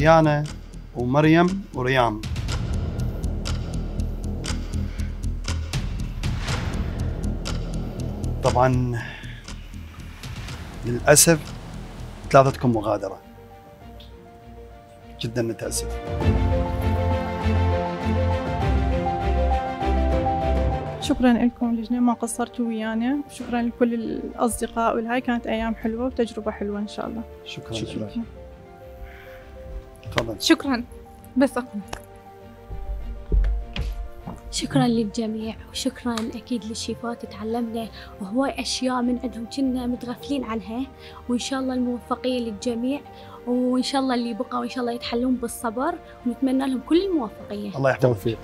ديانا ومريم وريام. طبعا للأسف ثلاثتكم مغادرة. جدا نتاسف شكرا لكم لجنة ما قصرتوا ويانا. وشكرا لكل الأصدقاء. والهاي كانت أيام حلوة وتجربة حلوة إن شاء الله. شكرا شكراً. شكرا. تفضل. شكرا. بس شكرا للجميع وشكرا أكيد للشيفات تعلمنا وهواي أشياء من عندهم كنا متغفلين عنها. وإن شاء الله الموفقية للجميع وإن شاء الله اللي بقى وإن شاء الله يتحلون بالصبر ونتمنى لهم كل الموفقية الله يحفظك.